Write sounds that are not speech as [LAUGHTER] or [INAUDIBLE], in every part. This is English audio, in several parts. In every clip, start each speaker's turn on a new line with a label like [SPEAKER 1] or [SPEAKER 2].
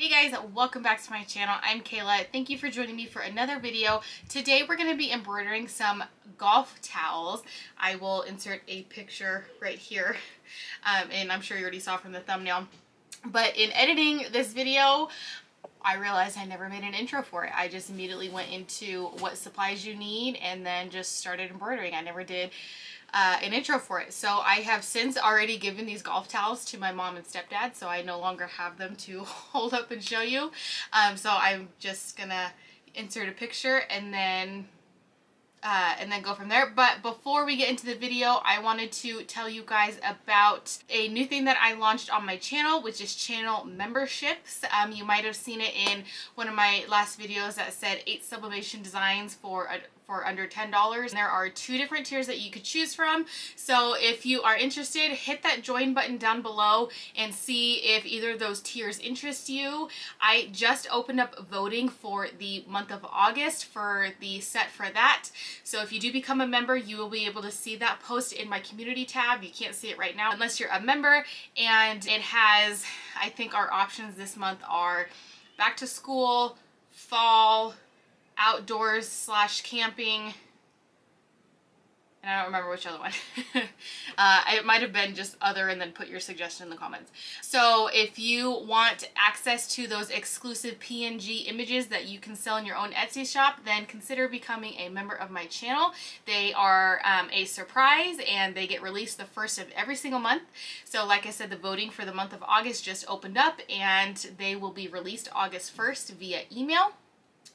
[SPEAKER 1] Hey guys, welcome back to my channel. I'm Kayla. Thank you for joining me for another video. Today we're going to be embroidering some golf towels. I will insert a picture right here [LAUGHS] um, and I'm sure you already saw from the thumbnail. But in editing this video, I realized I never made an intro for it. I just immediately went into what supplies you need and then just started embroidering. I never did uh, an intro for it. So I have since already given these golf towels to my mom and stepdad, so I no longer have them to [LAUGHS] hold up and show you. Um, so I'm just gonna insert a picture and then uh, and then go from there. But before we get into the video, I wanted to tell you guys about a new thing that I launched on my channel, which is channel memberships. Um, you might have seen it in one of my last videos that said eight sublimation designs for a, for under $10. There are two different tiers that you could choose from. So if you are interested, hit that join button down below and see if either of those tiers interest you. I just opened up voting for the month of August for the set for that. So if you do become a member, you will be able to see that post in my community tab. You can't see it right now unless you're a member. And it has, I think our options this month are back to school, fall, outdoors slash camping. And I don't remember which other one. [LAUGHS] uh, it might have been just other and then put your suggestion in the comments. So if you want access to those exclusive PNG images that you can sell in your own Etsy shop, then consider becoming a member of my channel. They are um, a surprise and they get released the first of every single month. So like I said, the voting for the month of August just opened up and they will be released August 1st via email.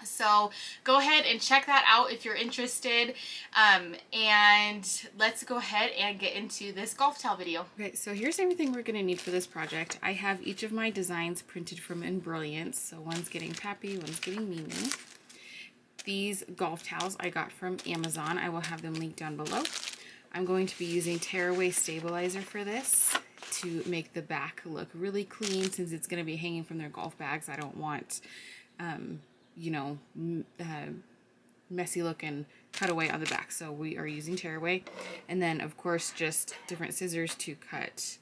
[SPEAKER 1] So go ahead and check that out if you're interested. Um, and let's go ahead and get into this golf towel video. Okay, so here's everything we're going to need for this project. I have each of my designs printed from Embrilliance. So one's getting Pappy, one's getting Mimi. These golf towels I got from Amazon. I will have them linked down below. I'm going to be using Tearaway Stabilizer for this to make the back look really clean since it's going to be hanging from their golf bags. I don't want um, you know, uh, messy looking cutaway on the back. So we are using tearaway. And then of course just different scissors to cut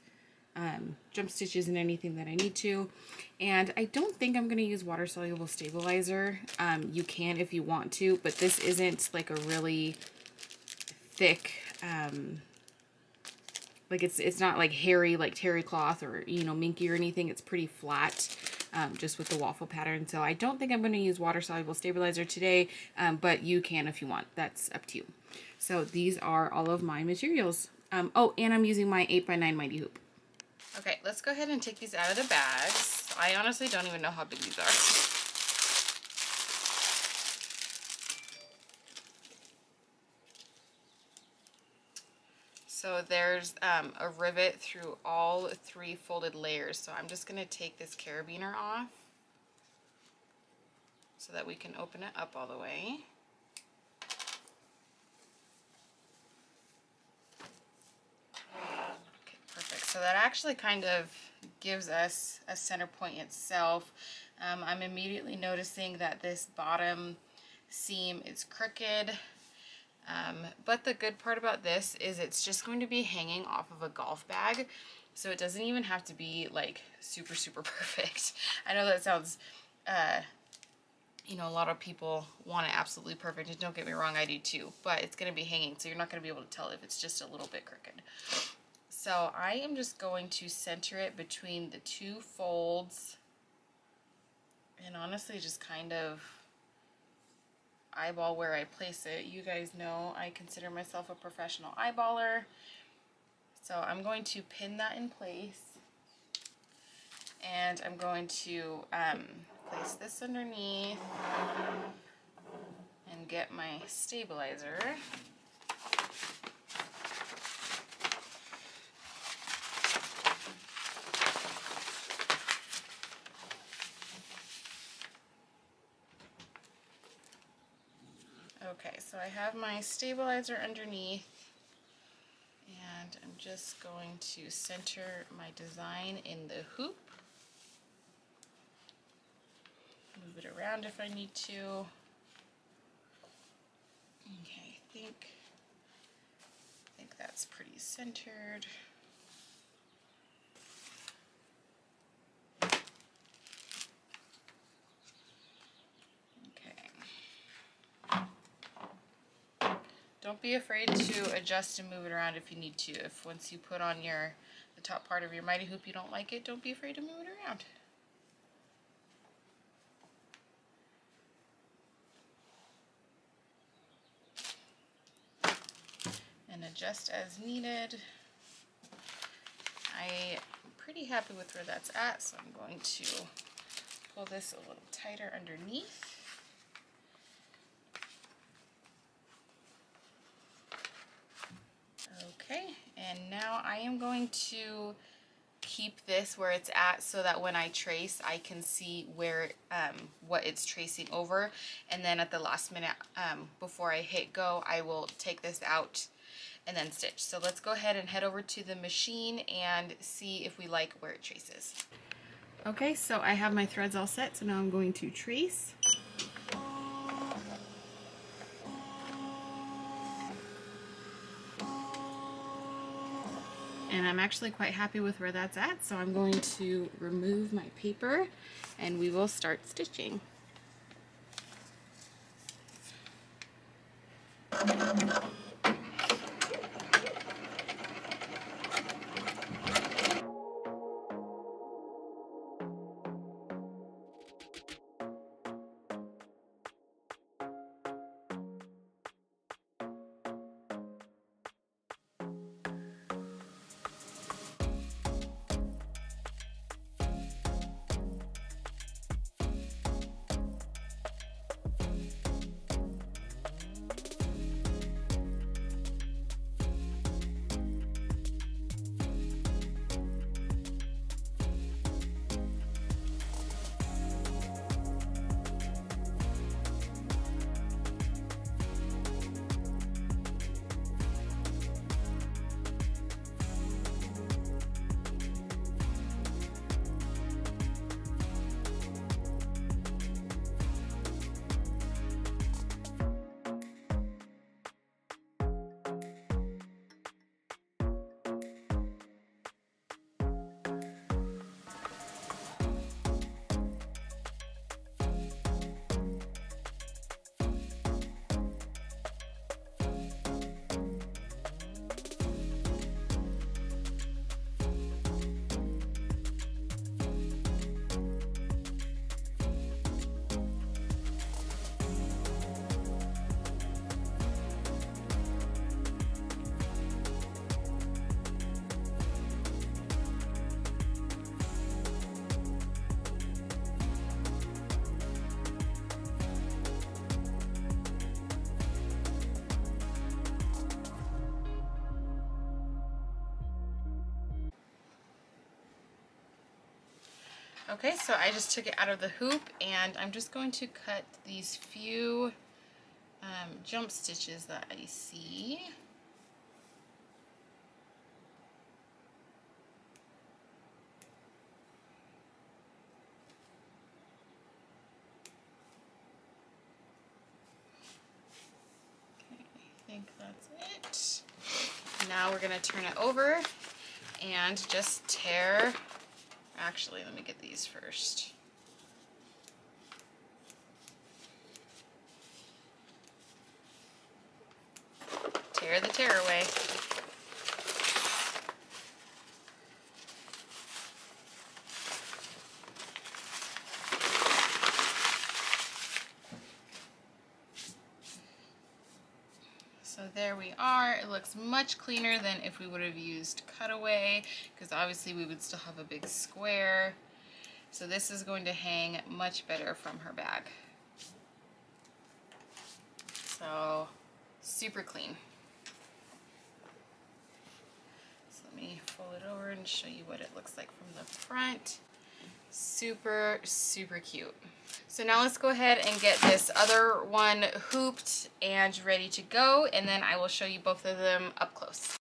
[SPEAKER 1] um, jump stitches and anything that I need to. And I don't think I'm going to use water soluble stabilizer. Um, you can if you want to, but this isn't like a really thick, um, like it's, it's not like hairy like terry cloth or, you know, minky or anything. It's pretty flat um, just with the waffle pattern. So I don't think I'm going to use water-soluble stabilizer today, um, but you can if you want. That's up to you. So these are all of my materials. Um, oh, and I'm using my 8x9 Mighty Hoop. Okay, let's go ahead and take these out of the bags. I honestly don't even know how big these are. So there's um, a rivet through all three folded layers. So I'm just going to take this carabiner off so that we can open it up all the way. Okay, perfect. So that actually kind of gives us a center point itself. Um, I'm immediately noticing that this bottom seam is crooked. Um, but the good part about this is it's just going to be hanging off of a golf bag. So it doesn't even have to be like super, super [LAUGHS] perfect. I know that sounds, uh, you know, a lot of people want it absolutely perfect. And don't get me wrong, I do too. But it's going to be hanging, so you're not going to be able to tell if it's just a little bit crooked. So I am just going to center it between the two folds. And honestly, just kind of eyeball where I place it. You guys know I consider myself a professional eyeballer. So I'm going to pin that in place. And I'm going to um, place this underneath and get my stabilizer. Okay, so I have my stabilizer underneath and I'm just going to center my design in the hoop. Move it around if I need to. Okay, I think, I think that's pretty centered. Don't be afraid to adjust and move it around if you need to. If once you put on your the top part of your mighty hoop you don't like it, don't be afraid to move it around. And adjust as needed. I'm pretty happy with where that's at, so I'm going to pull this a little tighter underneath. Okay, and now I am going to keep this where it's at so that when I trace I can see where um, what it's tracing over and then at the last minute um, before I hit go I will take this out and then stitch. So let's go ahead and head over to the machine and see if we like where it traces. Okay, so I have my threads all set, so now I'm going to trace. And I'm actually quite happy with where that's at so I'm going to remove my paper and we will start stitching. Okay, so I just took it out of the hoop and I'm just going to cut these few um, jump stitches that I see. Okay, I think that's it. Now we're going to turn it over and just tear Actually, let me get these first. Tear the tear away. So there we are. It looks much cleaner than if we would have used cutaway because obviously we would still have a big square. So this is going to hang much better from her bag. So super clean. So let me fold it over and show you what it looks like from the front. Super, super cute. So now let's go ahead and get this other one hooped and ready to go and then I will show you both of them up close.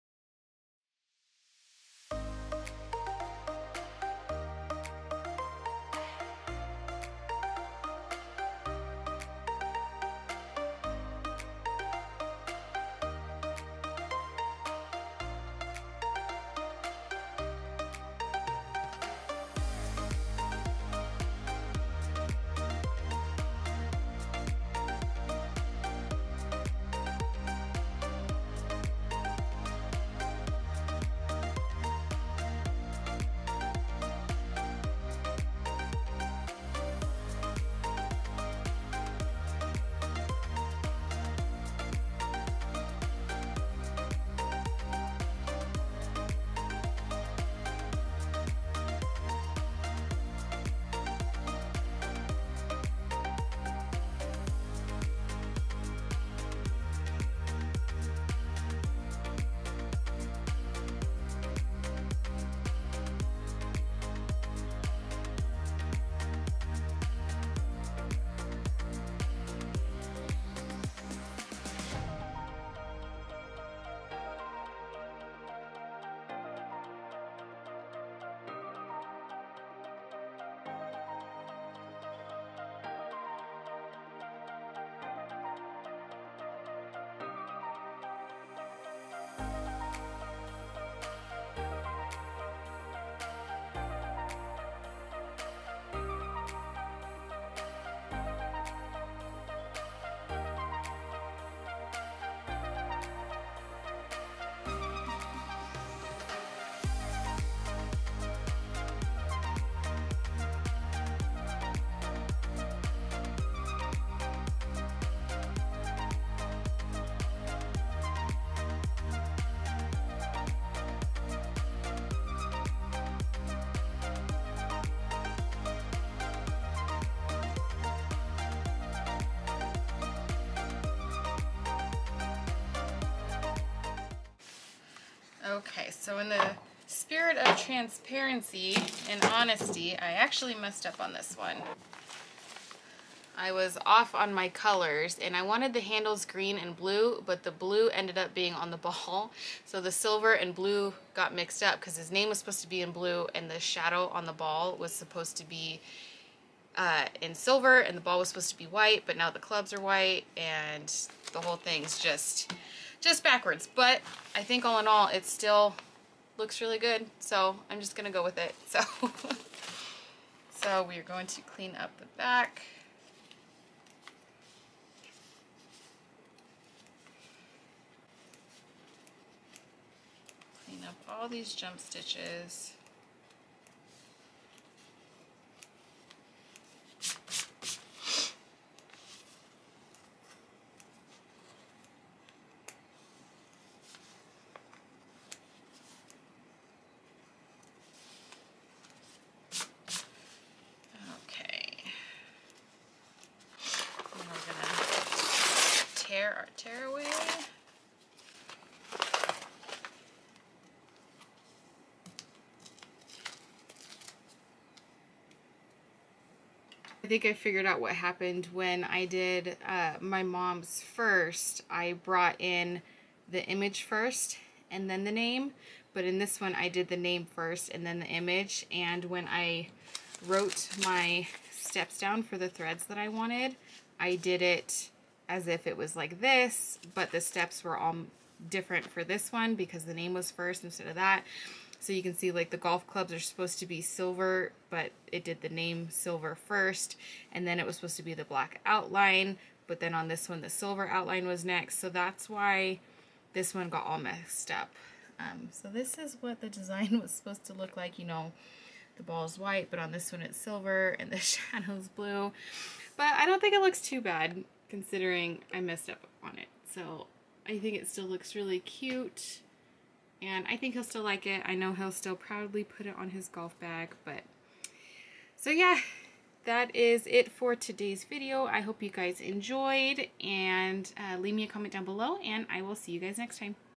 [SPEAKER 1] Okay, so in the spirit of transparency and honesty, I actually messed up on this one. I was off on my colors and I wanted the handles green and blue, but the blue ended up being on the [LAUGHS] ball. So the silver and blue got mixed up because his name was supposed to be in blue and the shadow on the ball was supposed to be uh, in silver and the ball was supposed to be white, but now the clubs are white and the whole thing's just, just backwards. But I think all in all, it still looks really good. So I'm just gonna go with it. So, [LAUGHS] so we are going to clean up the back. Clean up all these jump stitches. Okay. And we're gonna tear our tear away. I think I figured out what happened when I did uh, my mom's first. I brought in the image first and then the name. But in this one, I did the name first and then the image. And when I wrote my steps down for the threads that I wanted, I did it as if it was like this, but the steps were all different for this one because the name was first instead of that. So you can see like the golf clubs are supposed to be silver, but it did the name silver first. And then it was supposed to be the black outline. But then on this one, the silver outline was next. So that's why this one got all messed up. Um, so this is what the design [LAUGHS] was supposed to look like. You know, the ball is white, but on this one it's silver and the [LAUGHS] shadow's blue. But I don't think it looks too bad considering I messed up on it. So I think it still looks really cute and I think he'll still like it. I know he'll still proudly put it on his golf bag, but so yeah, that is it for today's video. I hope you guys enjoyed and uh, leave me a comment down below and I will see you guys next time.